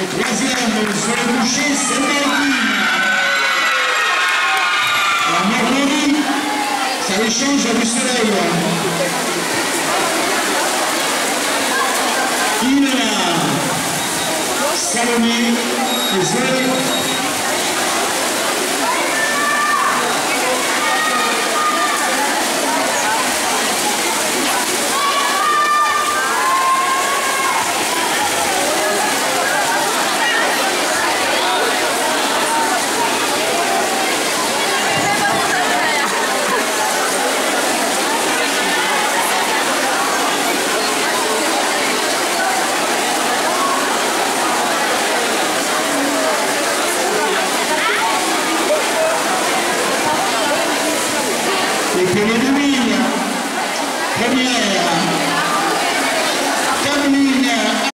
Rocher Seine-Maritime. La Normandie, ça échange du soleil. Il là. Salomé, les ailes Pepe Medina, Premiera,